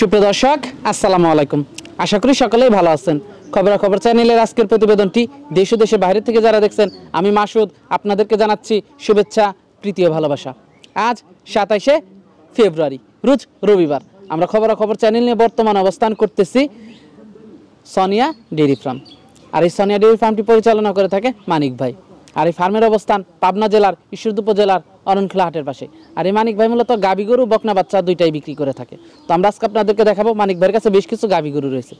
সুপ্রিয় দর্শক, আসসালামু আলাইকুম। আশা করি সকলেই ভালো আছেন। খবরাখবর চ্যানেলের আজকের প্রতিবেদনটি দেশ ও দেশের বাইরে থেকে যারা দেখছেন, আমি মাসুদ আপনাদেরকে জানাচ্ছি শুভেচ্ছা, প্রীতি ও ভালোবাসা। আজ সাতাইশে ফেব্রুয়ারি, রোজ রবিবার। আমরা খবরাখবর চ্যানেল নিয়ে বর্তমান অবস্থান করতেছি সনিয়া ডেইরি ফার্ম। আর এই সনিয়া ডেইরি ফার্মটি পরিচালনা করে থাকে মানিক ভাই। আর এই ফার্মের অবস্থান পাবনা জেলার ঈশ্বরদী উপজেলার অরণখোলা হাটের পাশে। আর এই মানিক ভাই মূলত গাবি গরু বকনা বাচ্চা দুইটাই বিক্রি করে থাকে। তো আমরা আজকে আপনাদেরকে দেখাবো মানিক ভাইয়ের কাছে বেশ কিছু গাবি গরু রয়েছে।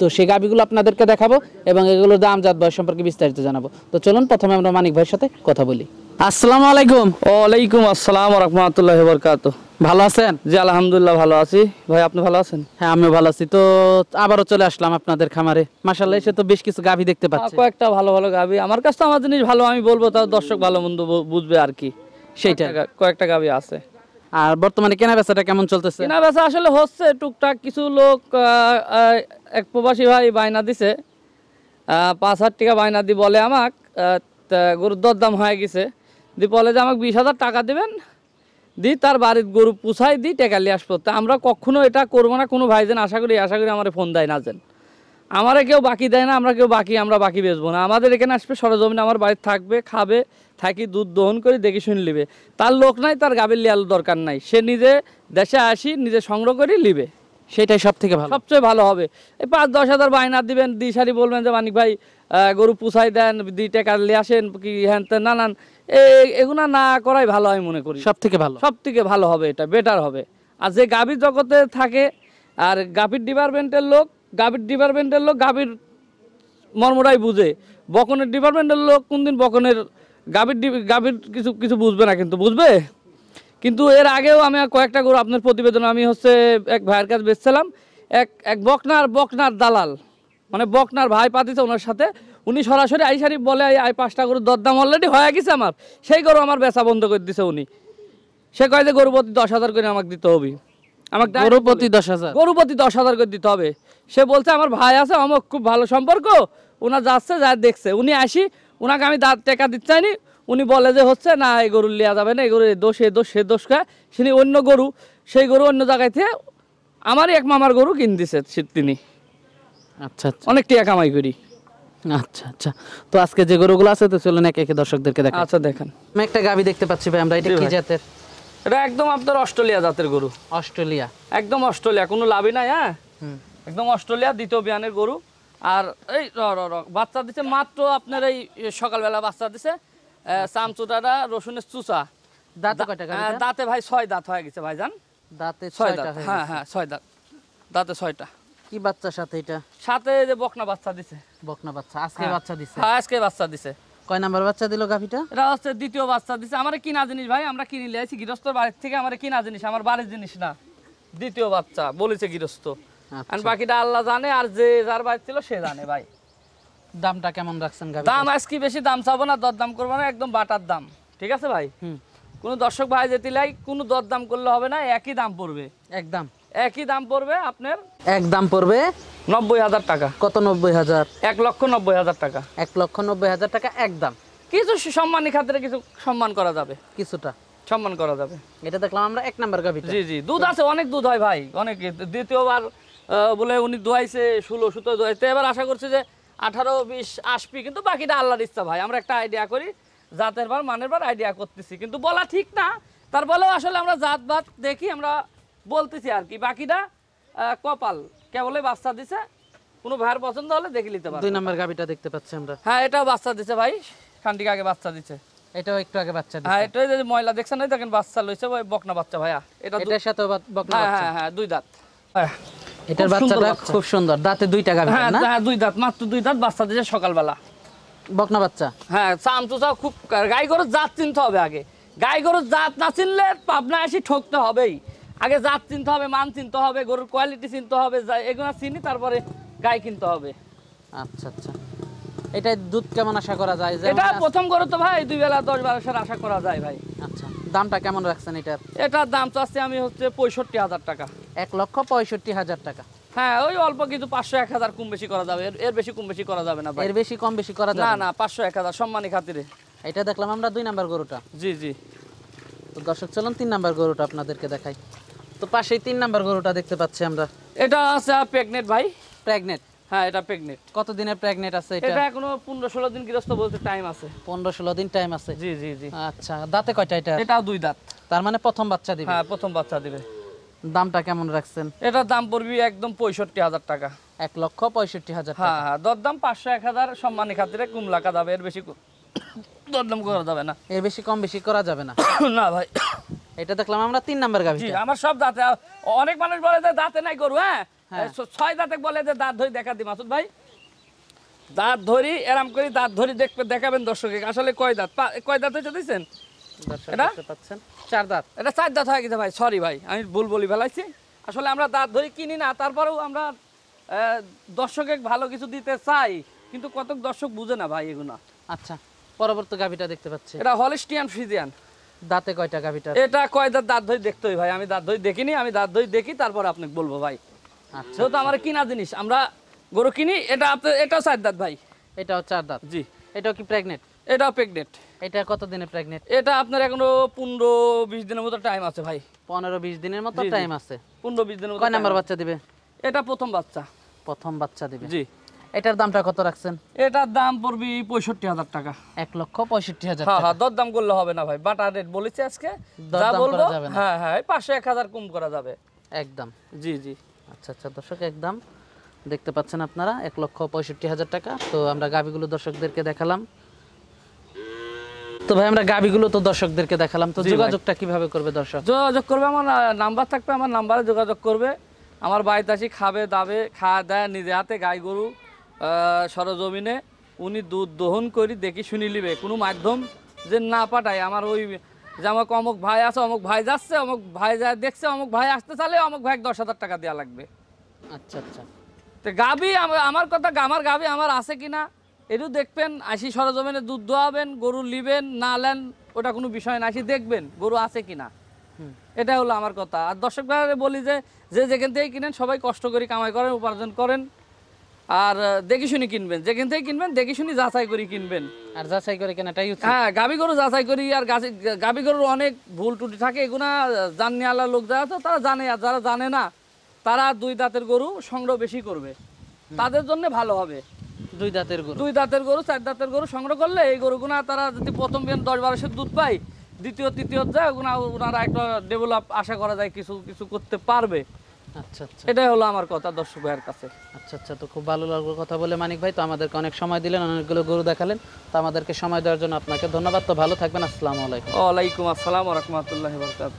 তো সেই গাবিগুলো আপনাদেরকে দেখাবো এবং এগুলোর দাম জাত বয়স সম্পর্কে বিস্তারিত জানাব। তো চলুন প্রথমে আমরা মানিক ভাইয়ের সাথে কথা বলি। আসসালামু আলাইকুম। ওয়ালাইকুম আসসালাম রহমতুল্লাহ বরকাত ভালো আছেন? জি আলহামদুলিল্লাহ ভালো আছি। ভাই আপনি ভালো আছেন? হ্যাঁ আমিও ভালো আছি। তো আবারও চলে আসলাম আপনাদের খামারে। মাসাল্লাহ এসে তো বেশ কিছু গাভি দেখতে পাচ্ছি। কয়েকটা ভালো ভালো গাবি। আমার কাছে তো আমার জিনিস ভালো আমি বলব তাও দর্শক ভালো মন্দ বুঝবে আর কি। সেইটা কয়েকটা- গাবি আছে। আর বর্তমানে কেনা বেচাটা কেমন চলতেছে? কেনা বেচা আসলে হচ্ছে টুকটাক কিছু লোক এক প্রবাসী ভাই বায়না দিছে। পাঁচ হাজার টাকা বায়না দি বলে আমাক গরুর দরদাম হয়ে গেছে। দি বলে যে আমাকে বিশ হাজার টাকা দেবেন দি তার বাড়ির গরু পুষাই দি টেকা লিয়ে আসব। তা আমরা কখনো এটা করব না কোনো ভাইজেন আশা করি আশা করি আমার ফোন দেয় না যেন। আমারে কেউ বাকি দেয় না আমরা কেউ বাকি আমরা বাকি বেচবো না। আমাদের এখানে আসবে সরজমিন আমার বাড়িতে থাকবে খাবে থাকি দুধ দহন করে দেখে শুনে নিবে। তার লোক নাই তার গাভীর লিয়াল দরকার নাই। সে নিজে দেশে আসি নিজে সংগ্রহ করে নিবে। সেটাই সব থেকে ভালো। সবচেয়ে ভালো হবে। এই পাঁচ দশ হাজার বায়না দিবেন দি সারি বলবেন যে মানিক ভাই গরু পুষাই দেন দি টাকা নিয়ে আসেন কি হ্যান নানান এগুলা না করাই ভালো আমি মনে করি। সব থেকে ভালো। সব থেকে ভালো হবে এটা বেটার হবে। আর যে গাভীর জগতে থাকে আর গাভীর ডিপার্টমেন্টের লোক গাভীর ডিপার্টমেন্টের লোক গাভীর মর্মটাই বুঝে। বকনের ডিপার্টমেন্টের লোক কোনদিন বকনের গাভীর গাভীর কিছু কিছু বুঝবে না কিন্তু বুঝবে? কিন্তু এর আগেও আমি কয়েকটা গরু আপনার প্রতিবেদন আমি হচ্ছে এক ভাইয়ের কাছে বেচছিলাম। এক এক বকনার বকনার দালাল। মানে বকনার ভাই পাতিছে ওনার সাথে। উনি সরাসরি আইসারি বলে এই আই পাঁচটা গরুর দরদাম অলরেডি হয়ে গেছে আমার। সেই গরু আমার বেচা বন্ধ করে দিছে উনি। সে কয় যে গরু প্রতি দশ হাজার করে আমাকে দিতে হবে। আমাকে গরু প্রতি দশ হাজার। গরু প্রতি দশ হাজার করে দিতে হবে। সে বলছে আমার ভাই আছে আমার খুব ভালো সম্পর্ক। ওনা যাচ্ছে যা দেখছে। উনি আসি ওনাকে আমি দাঁত টেকা দিতে চাইনি। উনি বলে যে হচ্ছে না এই গরু লিয়া যাবে না এই গরু দোষ এ দোষ সে দোষ খায় তিনি অন্য গরু সেই গরু অন্য জায়গায় থেকে আমারই এক মামার গরু কিন দিছে তিনি। আচ্ছা আচ্ছা। অনেক টিয়া কামাই করি। আচ্ছা আচ্ছা। তো আজকে যে গরুগুলো আছে তো চলুন একে একে দর্শকদেরকে দেখা আচ্ছা দেখেন। আমি একটা গাভি দেখতে পাচ্ছি ভাই আমরা এটা কি জাতের? এটা একদম আপনার অস্ট্রেলিয়া জাতের গরু। অস্ট্রেলিয়া। একদম অস্ট্রেলিয়া কোনো লাভই নাই হ্যাঁ? একদম অস্ট্রেলিয়া দ্বিতীয় বিয়ানের গরু। আর এই র বাচ্চা দিছে মাত্র আপনার এই সকালবেলা বাচ্চা দিছে চামচুটাটা রসুনের চুচা। দাঁত ভাই ছয় দাঁত হয়ে গেছে ভাই জান দাঁতে ছয় দাঁত হ্যাঁ হ্যাঁ ছয় দাঁত। দাঁতে ছয়টা। কি বাচ্চার সাথে এটা? সাথে যে বকনা বাচ্চা দিছে। বকনা বাচ্চা আজকে হ্যাঁ। বাচ্চা দিছে? হ্যাঁ আজকে বাচ্চা দিছে। কয় নাম্বার বাচ্চা দিল গাভিটা? এটা হচ্ছে দ্বিতীয় বাচ্চা দিছে। আমার কিনা জিনিস ভাই আমরা কিনে লিয়েছি গৃহস্থর বাড়ির থেকে আমার কিনা জিনিস আমার বাড়ির জিনিস না। দ্বিতীয় বাচ্চা বলেছে গৃহস্থ। আর বাকিটা আল্লাহ জানে আর যে যার বাড়ি ছিল সে জানে ভাই। দামটা কেমন রাখছেন দাম আজকে বেশি দাম চাবো না দরদাম করব না একদম বাটার দাম। ঠিক আছে ভাই? কোনো দর্শক ভাই যেতে লাই কোনো দরদাম করলে হবে না একই দাম পড়বে। একদম একই দাম পড়বে আপনার এক দাম পড়বে? নব্বই হাজার টাকা। কত নব্বই হাজার? এক লক্ষ নব্বই হাজার টাকা। এক লক্ষ নব্বই হাজার টাকা একদম কিছু সম্মানী খাতিরে কিছু সম্মান করা যাবে। কিছুটা। সম্মান করা যাবে। এটা দেখলাম আমরা এক নাম্বার গাভিটা। জি জি। দুধ আছে অনেক দুধ হয় ভাই অনেক। দ্বিতীয়বার বলে উনি দোয়াইছে ষোলো সুতো দোয়াইছে। এবার আশা করছি যে আঠারো বিশ আসবি কিন্তু বাকিটা আল্লাহর ইচ্ছা ভাই। আমরা একটা আইডিয়া করি জাতের বার মানের বার আইডিয়া করতেছি। কিন্তু বলা ঠিক না। তার বলেও আসলে আমরা জাত বাত দেখি আমরা বলতেছি আর কি। বাকিটা কপাল। কেবলই বাচ্চা দিছে। কোনো ভাইয়ের পছন্দ হলে দেখে নিতে পারবে। দুই নাম্বার গাভিটা দেখতে পাচ্ছি আমরা। হ্যাঁ এটাও বাচ্চা দিছে ভাই। খান্ডিকে আগে বাচ্চা দিছে। এটাও একটু আগে বাচ্চা হ্যাঁ এটাই যদি ময়লা দেখছেন না দেখেন বাচ্চা লইছে বকনা বাচ্চা ভাইয়া। এটা এটার সাথে বকনা হ্যাঁ হ্যাঁ হ্যাঁ দুই দাঁত। হ্যাঁ। এটার বাচ্চাটা খুব সুন্দর। দাঁতে দুইটা গাভি হ্যাঁ না? হ্যাঁ, দুই দাঁত মাত্র দুই দাঁত বাচ্চা দিয়েছে সকালবেলা। বকনা বাচ্চা? হ্যাঁ চাম চুচা খুব গাই গরুর জাত চিনতে হবে আগে। গাই গরুর জাত না চিনলে পাবনা এসে ঠকতে হবেই। আগে জাত চিনতে হবে মান চিনতে হবে গরুর কোয়ালিটি চিনতে হবে এগুলো চিনি তারপরে গাই কিনতে হবে। আচ্ছা আচ্ছা। এটা দুধ কেমন আশা করা যায়? এটা প্রথম গরু তো ভাই দুই বেলা দশ বারোশোর আশা করা যায় ভাই। আচ্ছা দামটা কেমন রাখছেন এটার? এটার দাম চাচ্ছি আমি হচ্ছে পঁয়ষট্টি হাজার টাকা। এক লক্ষ পঁয়ষট্টি হাজার টাকা। হ্যাঁ ওই অল্প কিছু পাঁচশো এক হাজার কম বেশি করা যাবে। এর- বেশি কম বেশি করা যাবে না এর বেশি কম বেশি করা যাবে না না। পাঁচশো এক হাজার সম্মানী খাতিরে। এটা দেখলাম আমরা দুই নাম্বার গরুটা। জি জি। তো দর্শক চলুন তিন নাম্বার গরুটা আপনাদেরকে দেখাই। তো পাশেই তিন নাম্বার গরুটা দেখতে পাচ্ছি আমরা। এটা আছে প্রেগনেন্ট ভাই। প্রেগনেন্ট হ্যাঁ এটা প্রেগনেন্ট কত দিনের প্রেগনেন্ট আছে এটা? এটা এখনও পনেরো ষোলো দিন গৃহস্থ বলতে টাইম আছে। পনেরো ষোলো দিন টাইম আছে। জি জি জি। আচ্ছা দাঁতে কয়টা এটা? এটাও দুই দাঁত। তার মানে প্রথম বাচ্চা দিবে। হ্যাঁ প্রথম বাচ্চা দিবে। দামটা কেমন রাখছেন? এটার দাম পড়বি একদম পঁয়ষট্টি হাজার টাকা। এক লক্ষ পঁয়ষট্টি হাজার হ্যাঁ হ্যাঁ দরদাম পাঁচশো এক হাজার সম্মানী খাতিরে কম লাখা যাবে এর বেশি দরদাম করা যাবে না। এর বেশি কম বেশি করা যাবে না। না ভাই। এটা দেখলাম আমরা তিন নাম্বার জি আমার সব দাঁতে অনেক মানুষ বলে যে দাঁতে নাই গরু হ্যাঁ? ছ- ছয় দাঁতে বলে যে দাঁত ধরি দেখা দি মাসুদ ভাই। দাঁত ধরি এরাম করি দাঁত ধরি দেখবে দেখাবেন দর্শকে। আসলে কয় দাঁত? কয় দাঁত হয়েছে দর্শক এটা? পাচ্ছেন? চার দাঁত। এটা চার দাঁত হয়ে গেছে ভাই সরি ভাই আমি ভুল বলি ফেলাইছি। আসলে আমরা দাঁত ধরি কিনি না তারপরেও আমরা দর্শকে ভালো কিছু দিতে চাই কিন্তু কত দর্শক বুঝে না ভাই এগুলো। আচ্ছা পরবর্তী গাভিটা দেখতে পাচ্ছি। এটা হলিস্টিয়ান ফ্রিজিয়ান দাঁতে কয়টা গাভিটা? এটা কয় দাঁত? দাঁত ধরি দেখতে হয় ভাই আমি দাঁত ধরি দেখিনি আমি দাঁত ধরি দেখি তারপর আপনাকে বলব ভাই। আচ্ছা। যেহেতু আমার কিনা জিনিস আমরা গরু কিনি এটা আপনার এটাও চার দাঁত ভাই। এটাও চার দাঁত। জি। এটাও কি প্রেগনেন্ট এটাও প্রেগনেন্ট এটা কত দিনে প্রেগনেন্ট এটা আপনার এখনও পনেরো বিশ দিনের মতো টাইম আছে ভাই। পনেরো বিশ দিনের মতো। টাইম আছে। পনেরো বিশ দিনের মতো কয় নাম্বার বাচ্চা দিবে? এটা প্রথম বাচ্চা। প্রথম বাচ্চা দিবে। জি। এটার দামটা কত রাখছেন? এটার দাম পড়বি পঁয়ষট্টি হাজার টাকা। এক লক্ষ পঁয়ষট্টি হাজার হ্যাঁ। হ্যাঁ দরদাম করলে হবে না ভাই। বাটা রেট বলেছি আজকে। যা বলব। হ্যাঁ হ্যাঁ পাঁচশো এক হাজার কম করা যাবে। একদম। জি জি। আচ্ছা আচ্ছা দর্শক একদম। দেখতে পাচ্ছেন আপনারা এক লক্ষ পঁয়ষট্টি হাজার টাকা। তো আমরা গাবিগুলো দর্শকদেরকে দেখালাম। তো ভাই আমরা গাবিগুলো তো দর্শকদেরকে দেখালাম। তো যোগাযোগটা কীভাবে করবে দর্শক? যোগাযোগ করবে আমার নাম্বার থাকবে আমার নাম্বারে যোগাযোগ করবে। আমার বাড়িতে আসি খাবে দাবে খাওয়া দেয় নিজে হাতে গাই গরু সরজমিনে। উনি দুধ দহন করি দেখি শুনি লিবে। কোনো মাধ্যম যে না পাঠায়। আমার ওই যে আমাকে অমুক ভাই আছে অমুক ভাই যাচ্ছে অমুক ভাই যা দেখছে অমুক ভাই আসতে চালে অমুক ভাই দশ হাজার টাকা দেওয়া লাগবে। আচ্ছা আচ্ছা। তো গাবি আমার কথা আমার গাবি আমার আছে কিনা? একটু দেখবেন আসি সরজমিনে দুধ দোয়াবেন গরু লিবেন না নেন ওটা কোনো বিষয় না। আসি দেখবেন গরু আছে কি না এটা হলো আমার কথা। আর দর্শক ভাইয়ারে বলি যে যে যেখান থেকে কিনেন সবাই কষ্ট করে কামাই করেন উপার্জন করেন। আর দেখে শুনি কিনবেন। যেখান থেকে কিনবেন দেখে শুনি যাচাই করে কিনবেন। আর যাচাই করে কেনাটাই হ্যাঁ গাবি গরু যাচাই করি আর গাছি গাবি গরুর অনেক ভুল ত্রুটি থাকে। এগুলা জানি আলা লোক যারা তো তারা জানে। আর যারা জানে না তারা দুই দাঁতের গরু সংগ্রহ বেশি করবে। তাদের জন্য ভালো হবে। দুই দাঁতের গরু। দুই দাঁতের গরু চার দাঁতের গরু সংগ্রহ করলে এই গরুগুনা তারা যদি প্রথম দিন দশ বারোশের দুধ পায় দ্বিতীয় তৃতীয় যায় ওগুনা ওনারা একটা ডেভেলপ আশা করা যায় কিছু কিছু করতে পারবে। আচ্ছা আচ্ছা। এটাই হলো আমার কথা দর্শক ভাইয়ের কাছে। আচ্ছা আচ্ছা তো খুব ভালো লাগল কথা বলে মানিক ভাই তো আমাদেরকে অনেক সময় দিলেন অনেকগুলো গরু দেখালেন তো আমাদেরকে সময় দেওয়ার জন্য আপনাকে ধন্যবাদ তো ভালো থাকবেন আসসালামু আলাইকুম। ওয়ালাইকুম আসসালাম রহমতুল্লাহ বরকাত